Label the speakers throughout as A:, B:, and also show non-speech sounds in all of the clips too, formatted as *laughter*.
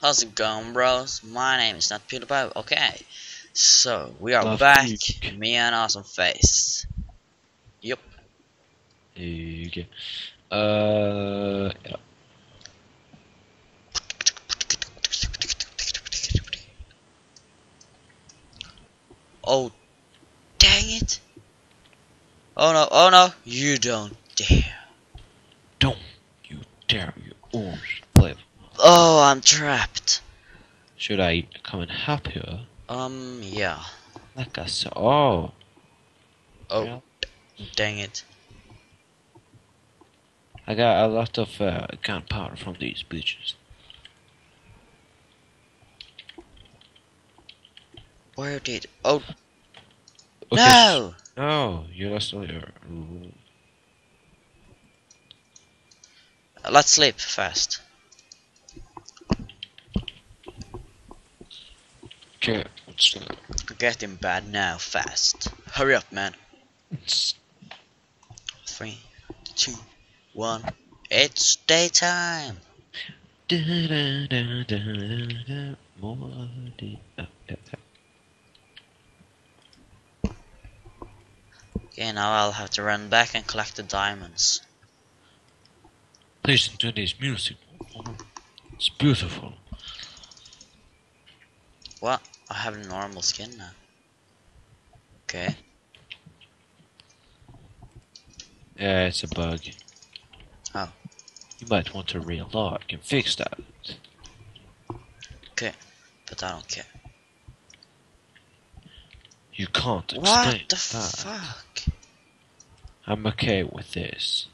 A: How's it going, bros? My name is not PewDiePie. Okay, so we are
B: Love
A: back.
B: you.
A: Me and Awesome Face. Yep.
B: Okay. Uh, yeah.
A: Oh, dang it! Oh no! Oh no! You don't dare!
B: Don't you dare, you flip.
A: Oh, I'm trapped.
B: Should I come and help you?
A: Um, yeah.
B: Like I said, oh.
A: Oh,
B: Yeah.
A: dang it!
B: I got a lot of uh, gunpowder from these bitches.
A: Where did? Oh
B: Okay,
A: no!
B: No, you lost all your.
A: Let's sleep fast.
B: Okay?
A: Getting bad now, fast. Hurry up, man. Three, two, one. It's daytime.
B: Da-da-da-da-da-da, more di- uh, yeah, yeah.
A: Okay, now I'll have to run back and collect the diamonds.
B: Listen to this music. It's beautiful.
A: What? I have a normal skin now. Okay.
B: Yeah, it's a bug.
A: Oh.
B: You might want to relog and fix that.
A: Okay, but I don't care.
B: You can't explain
A: What the
B: that.
A: fuck?
B: I'm okay with this.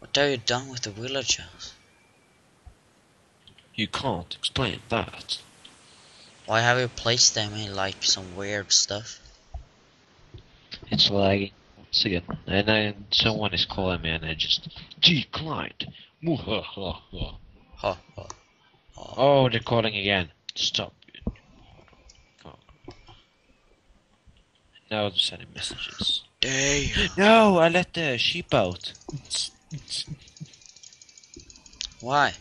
A: What are you done with the villagers?
B: You can't explain that.
A: Why have you placed them in like some weird stuff?
B: It's lagging once again. And then someone is calling me and I just declined. Muhahaha.
A: Ha ha.
B: Oh, they're calling again. Stop it. Fuck. Now they're sending messages.
A: Damn.
B: No, I let the sheep out.
A: Why?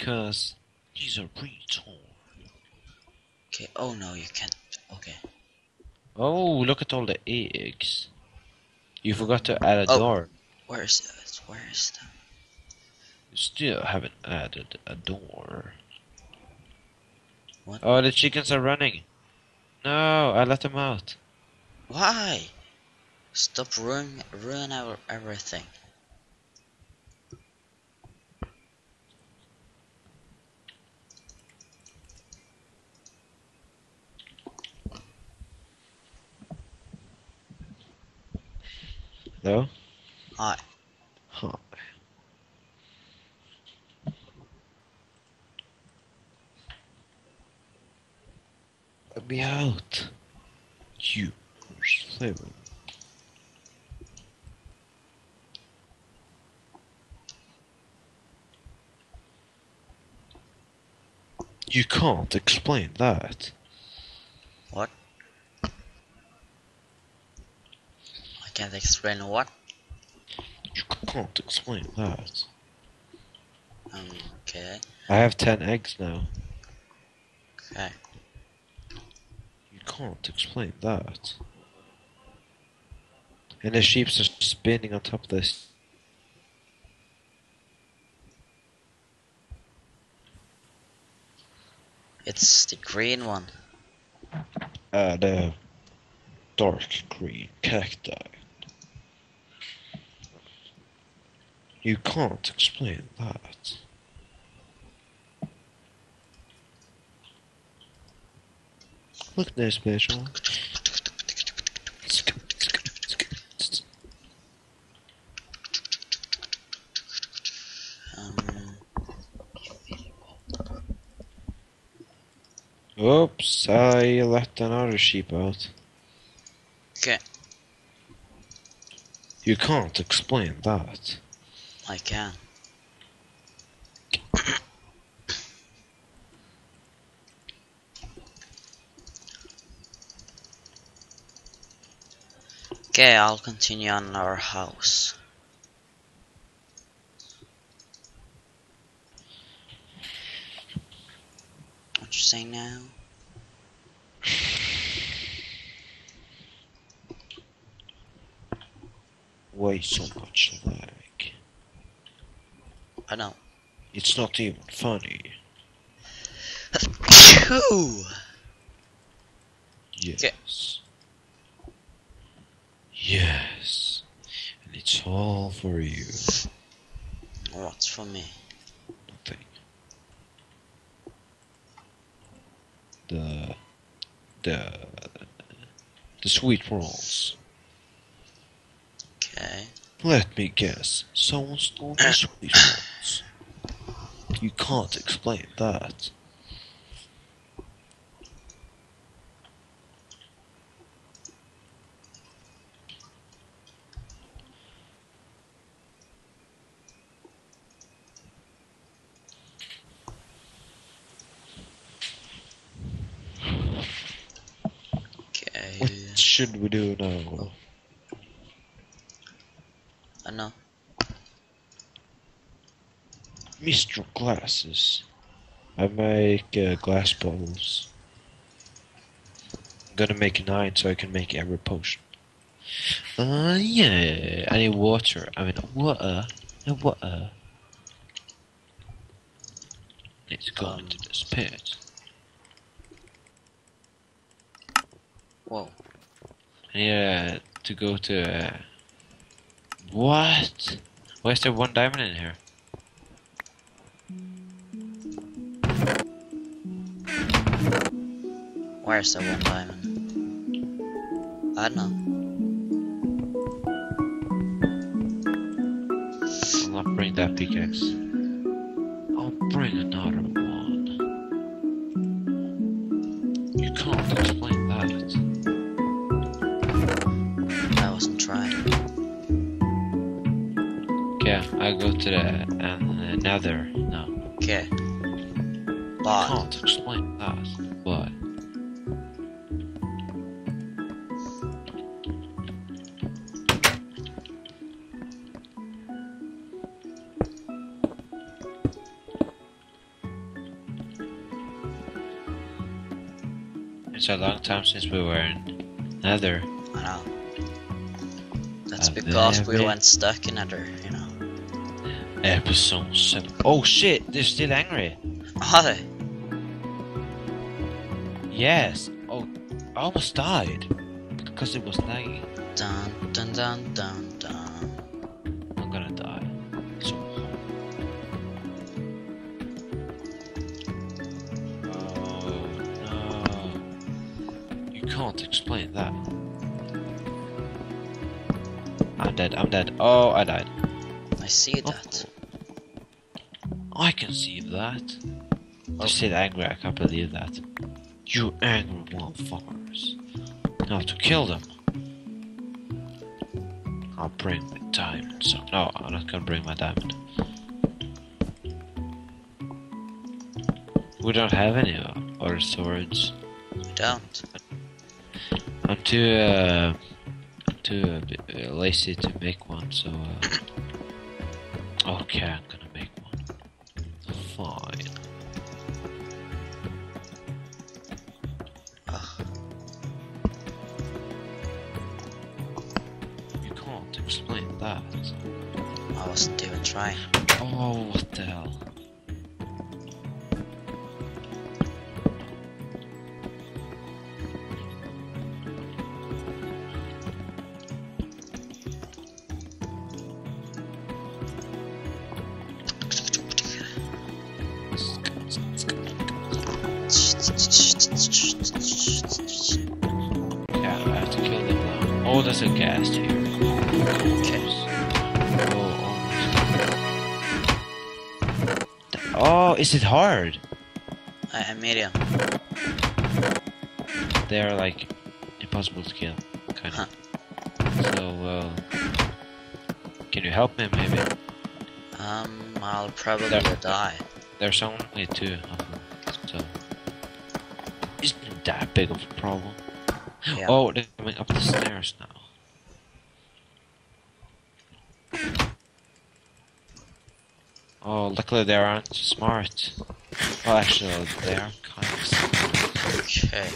B: Because these are retard.
A: Okay. Oh no, you can't. Okay.
B: Oh, look at all the eggs. You forgot to add a
A: Oh.
B: door.
A: Where is it? Where is that?
B: You still haven't added a door.
A: What?
B: Oh, the chickens are running. No, I let them out.
A: Why? Stop ruin ruin our everything.
B: No?
A: Hi.
B: Huh. Let me out. You seven. You can't explain that.
A: Can't explain what.
B: You can't explain that.
A: Um. Okay.
B: I have ten eggs now.
A: Okay.
B: You can't explain that. And the sheep are spinning on top of this.
A: It's the green one.
B: Uh, the dark green cacti. You can't explain that. Look there, special.
A: Um.
B: Oops, I let another sheep out.
A: Okay.
B: You can't explain that.
A: I can. Okay, I'll continue on our house. What you saying now?
B: Way so much lag.
A: I know.
B: It's not even funny. Yes. Yes. And it's all for you.
A: What's for me?
B: Nothing. The the the sweet rolls.
A: Okay.
B: Let me guess. Someone stole the *coughs* sweet rolls. You can't explain that.
A: Okay.
B: What should we do now?
A: I know.
B: Mr. Glasses. I make uh, glass bottles. I'm gonna make nine so I can make every potion. Uh, yeah. I need water. I mean, water. No water. To go
A: Um.
B: into this pit.
A: Whoa.
B: I need uh, to go to. Uh, what? Why is there one diamond in here?
A: Where's that one diamond? I don't know.
B: I'll not bring that pickaxe. I'll bring another one. You can't explain that.
A: I wasn't trying.
B: Okay, I go to the uh, nether. No,
A: Okay. But I
B: can't explain that. But it's a long time since we were in nether.
A: I know. That's
B: Uh,
A: because we went stuck in other, you know.
B: Episode 7. Oh shit, they're still angry.
A: Are they?
B: Yes. Oh, I almost died because it was lagging.
A: Dun dun dun dun dun.
B: Can't explain that. I'm dead. I'm dead. Oh, I died.
A: I see that.
B: I can see that. They're still angry. I can't believe that. You angry motherfuckers! Now to kill them. I'll bring my diamond. So no, I'm not gonna bring my diamond. We don't have any uh, other swords.
A: We don't.
B: I'm too uh, I'm too uh, uh, lazy to make one. So uh, okay, I'm gonna make one. Fine.
A: Ugh.
B: You can't explain that.
A: I wasn't even trying.
B: Oh, what the hell? Oh, a ghast here.
A: Okay.
B: Oh. Is it hard?
A: I am medium.
B: They're like impossible to kill, kind of. So, uh, can you help me maybe?
A: Um, I'll probably
B: There.
A: die.
B: There's only two of them, so isn't that big of a problem?
A: Yeah.
B: Oh, they're coming up the stairs now. Oh, luckily they aren't smart. Well, actually, they are kind of similar.
A: Okay.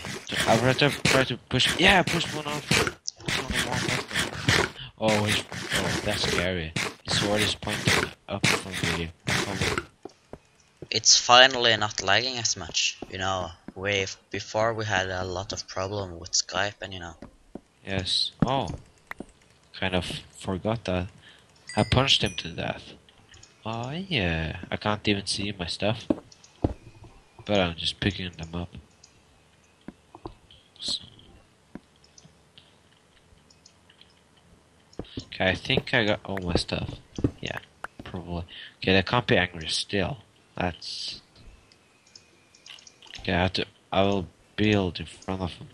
B: I'd rather try to push. Yeah, push one off. One on one button. Oh, oh, that's scary. His sword is pointing up from the cover.
A: It's finally not lagging as much. You know, we before we had a lot of problem with Skype, and you know.
B: Yes. Oh. Kind of forgot that. I punched him to death. Oh yeah. I can't even see my stuff. But I'm just picking them up. So. Okay, I think I got all my stuff. Yeah, probably. Okay, I can't be angry still. That's. Okay, I have to. I will build in front of them.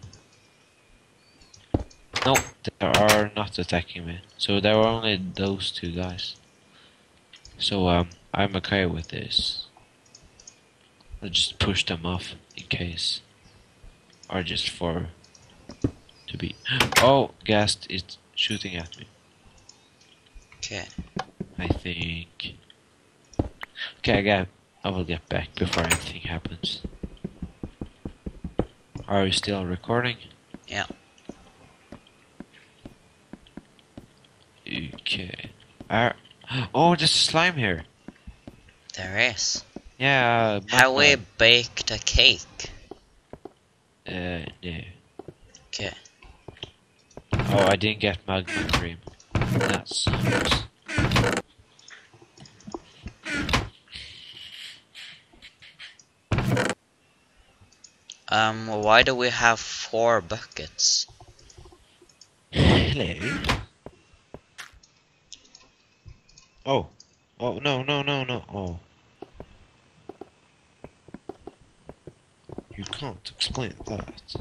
B: No, they are not attacking me. So there were only those two guys. So um, I'm okay with this. I just push them off in case, or just for to be. *gasps* Oh, Ghast is shooting at me.
A: Okay.
B: I think. Okay, I got. I will get back before anything happens. Are you still recording?
A: Yeah.
B: Okay. Are, oh, there's slime here.
A: There is.
B: Yeah. uh,
A: Have we baked a cake?
B: Uh, no.
A: Okay.
B: Oh, I didn't get magma cream. That sucks.
A: Um, why do we have four buckets? *laughs*
B: Hello. Oh. Oh no no no no. Oh. You can't explain that.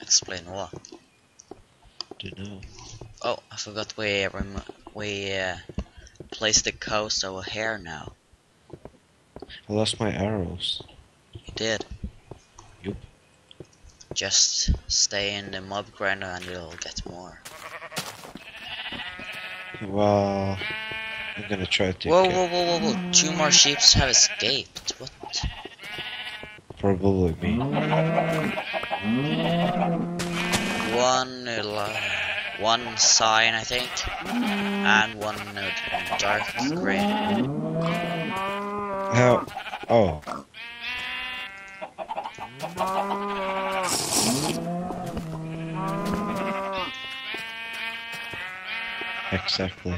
A: Explain what?
B: Don't know.
A: Oh, I forgot we remo- we uh, placed the coast over here now.
B: I lost my arrows.
A: You did.
B: Yup.
A: Just stay in the mob grinder and you'll get more.
B: Well, I'm gonna try to
A: Whoa, whoa, whoa, whoa, whoa! Two more sheep have escaped. What?
B: probably me.
A: One, uh, one sign, I think, and one uh, dark green.
B: How? Oh. Exactly.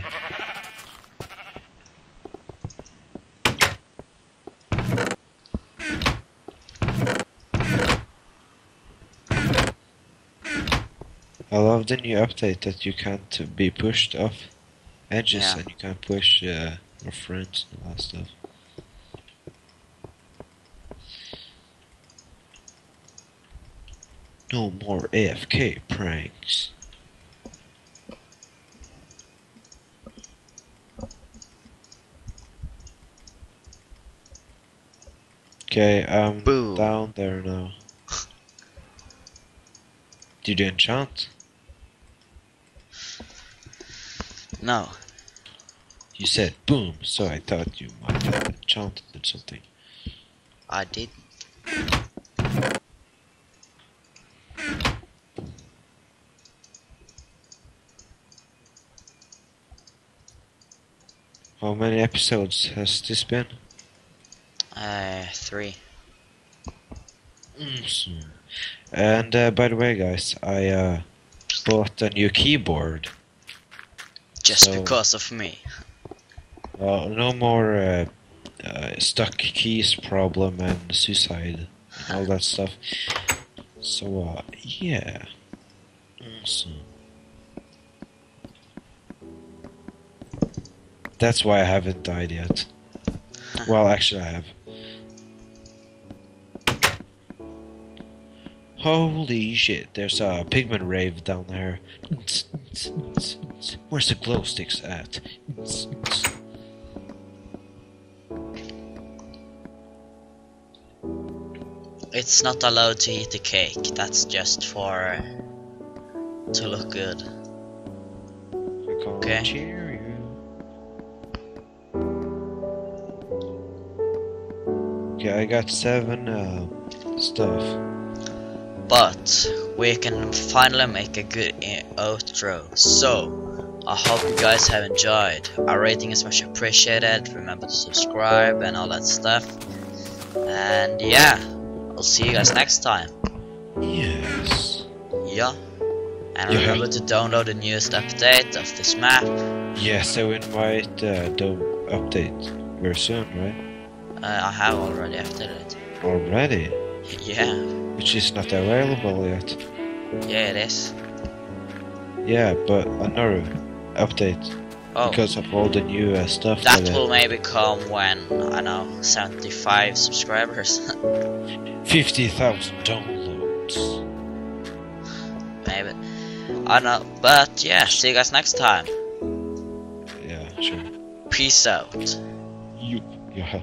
B: I love the new update that you can't be pushed off edges
A: Yeah.
B: and you can't push uh, your friends and all that stuff. No more AFK pranks. Okay, I'm
A: Boom.
B: down there now. Did you enchant?
A: No,
B: You said boom, so I thought you might have enchanted or something.
A: I did.
B: How many episodes has this been?
A: Uh, three.
B: Awesome. And uh, by the way, guys, I uh, bought a new keyboard.
A: Just
B: So-
A: because of me.
B: Uh, no more uh, uh, stuck keys problem and suicide and all that stuff. So, uh, yeah. Awesome. That's why I haven't died yet. Well, actually, I have. Holy shit, there's a pigmen rave down there. Where's the glow sticks at?
A: It's not allowed to eat the cake. That's just for to look good. Okay.
B: Okay, I got seven uh, stuff.
A: But we can finally make a good outro. So, I hope you guys have enjoyed. Our rating is much appreciated. Remember to subscribe and all that stuff. And yeah, I'll see you guys next time.
B: Yes.
A: Yeah. And
B: Yeah.
A: remember to download the newest update of this map.
B: Yes, so we might uh, do update very soon, right?
A: Uh, I have already updated it.
B: Already,
A: Yeah,
B: which is not available yet.
A: yeah it is.
B: Yeah, but another update
A: Oh,
B: because of all the new uh, stuff.
A: that
B: uh,
A: will maybe come when, I know, 75 subscribers. *laughs*
B: fifty thousand downloads.
A: maybe. I know. But yeah, see you guys next time.
B: Yeah, sure.
A: Peace out.
B: You, yeah.